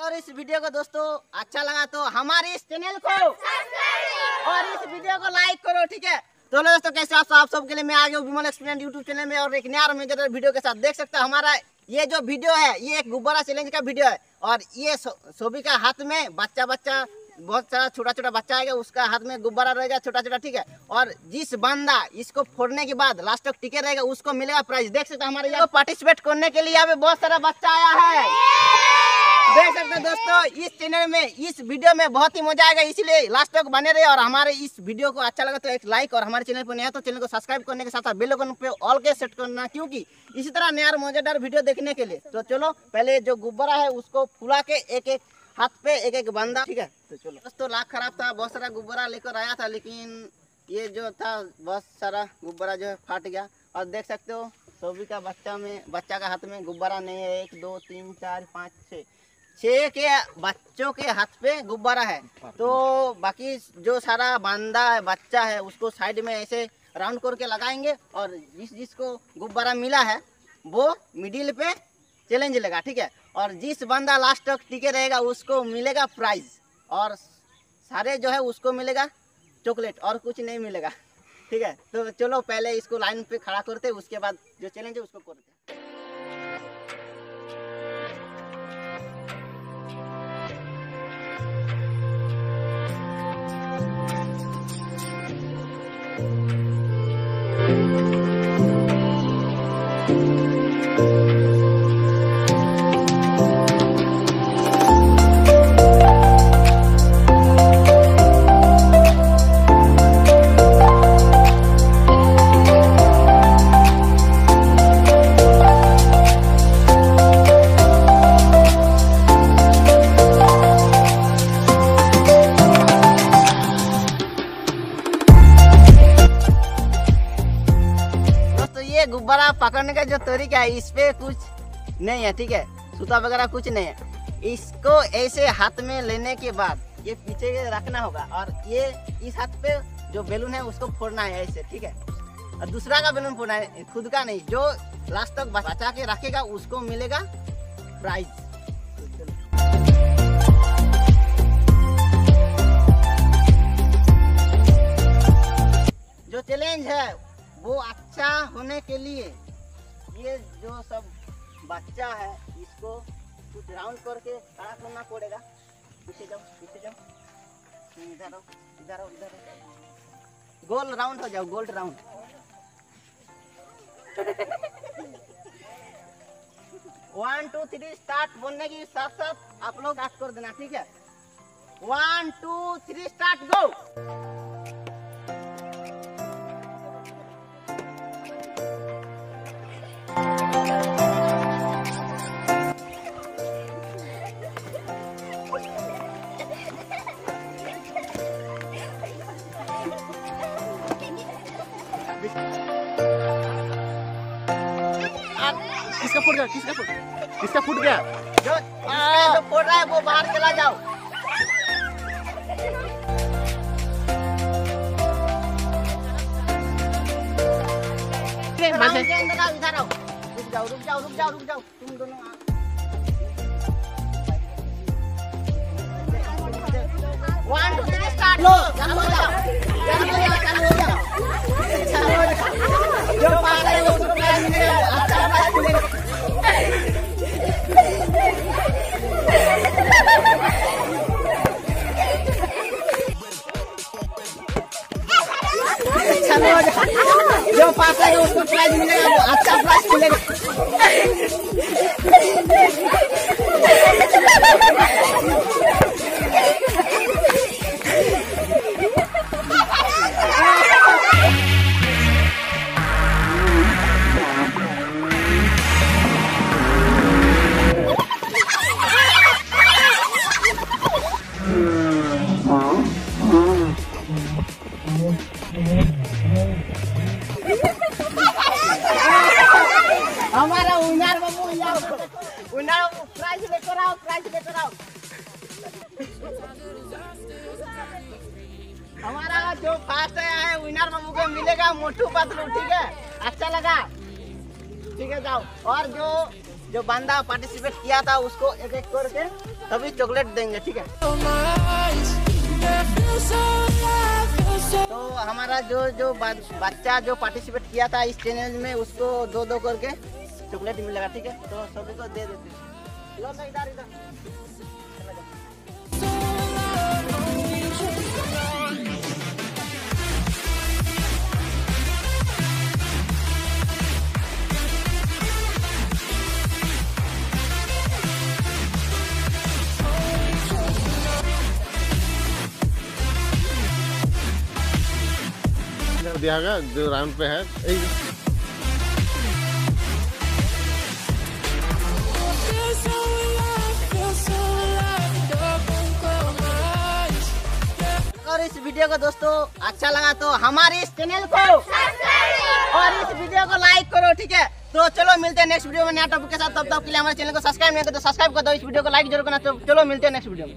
अगर इस वीडियो को दोस्तों अच्छा लगा तो हमारे इस चैनल को और इस वीडियो को लाइक करो ठीक है? तो दोस्तों कैसे आप आप सबके लिए मैं आ गया विमल एक्सपीरियंस यूट्यूब चैनल में और एक नया और मज़ेदार वीडियो के साथ। देख सकते हो हमारा ये जो वीडियो है ये एक गुब्बारा चैलेंज का वीडियो है और ये सो, सोबी का हाथ में बच्चा बच्चा बहुत सारा छोटा छोटा बच्चा आएगा उसका हाथ में गुब्बारा रहेगा छोटा छोटा ठीक है? और जिस बंदा इसको फोड़ने के बाद लास्ट तक टिके रहेगा उसको मिलेगा प्राइज देख सकते हैं हमारे यहाँ। पार्टिसिपेट करने के लिए यहाँ पे बहुत सारा बच्चा आया है। देख सकते हैं दोस्तों, इस चैनल में, इस वीडियो में बहुत ही मज़ा आएगा, इसलिए लास्ट तक बने रहे और हमारे इस वीडियो को अच्छा लगा तो एक लाइक और हमारे चैनल पर नया तो चैनल को सब्सक्राइब करने के साथ साथ बेल आइकन पे ऑल के सेट करना, क्योंकि इसी तरह नया मज़ेदार वीडियो देखने के लिए। तो चलो, पहले जो गुब्बारा है उसको फुला के एक एक हाथ पे, एक एक बंदा ठीक है? तो चलो। दोस्तों, लाख खराब था, बहुत सारा गुब्बारा लेकर आया था, लेकिन ये जो था, बहुत सारा गुब्बारा जो है फट गया। और देख सकते हो सोबी का बच्चा में, बच्चा का हाथ में गुब्बारा नहीं है। एक, दो, तीन, चार, पाँच, छः। छः के बच्चों के हाथ पे गुब्बारा है। तो बाकी जो सारा बांदा है बच्चा है उसको साइड में ऐसे राउंड करके लगाएँगे और जिस जिसको गुब्बारा मिला है वो मिडिल पे चैलेंज लेगा ठीक है? और जिस बंदा लास्ट तक टिके रहेगा उसको मिलेगा प्राइज और सारे जो है उसको मिलेगा चॉकलेट और कुछ नहीं मिलेगा ठीक है? तो चलो पहले इसको लाइन पे खड़ा करते उसके बाद जो चैलेंज है उसको करते पकड़ने का जो तरीका है, इस पे कुछ नहीं है, ठीक है? सूता वगैरह कुछ नहीं है। इसको ऐसे हाथ में लेने के बाद ये पीछे रखना होगा और ये इस हाथ पे जो बैलून है, उसको फोड़ना है ऐसे, ठीक है? और दूसरा का बैलून फोड़ना है, खुद का नहीं, जो लास्ट तक बचा के रखेगा, उसको मिलेगा प्राइज जो चैलेंज है वो अच्छा होने के लिए ये जो सब बच्चा है इसको कुछ राउंड करके खड़ा करना पड़ेगा। पीछे जाओ पीछे जाओ। हम्म, इधर आओ इधर आओ इधर गोल राउंड हो जाओ gold round one two three start बोलने के साथ साथ आप लोग स्टार्ट कर देना ठीक है? One two three start go किसका फूट गया? किसका फूट किसका फूट गया? जो जिसका जो रहा है वो बाहर चला जाओ। इधर आओ। रुक जाओ रुक जाओ रुक जाओ रुक जाओ। तुम दोनों जाओ चालू हो जाओ जो पास है उसको प्राइज मिलेगा वो अच्छा प्राइज मिलेगा है विनर को मिलेगा, मोटू पतलू, ठीक है? अच्छा लगा। ठीक है, जाओ। और जो जो बंदा पार्टिसिपेट किया था, उसको एक एक करके तभी चॉकलेट देंगे, ठीक है? तो हमारा जो जो बच्चा जो पार्टिसिपेट किया था इस चैनल में, उसको दो दो करके चॉकलेट मिलेगा, ठीक है? तो सभी को दे देते हैं। इधर इधर। दिया गया जो राउंड पे है। और इस वीडियो को दोस्तों अच्छा लगा तो हमारे इस चैनल को। और इस वीडियो को लाइक करो ठीक है? तो चलो मिलते हैं नेक्स्ट वीडियो में नया टॉपिक के साथ। तब तक के लिए हमारे चैनल को सब्सक्राइब नहीं करते तो सब्सक्राइब कर दो। इस वीडियो को लाइक ज़रूर करना। तो चलो मिलते हैं नेक्स्ट वीडियो में।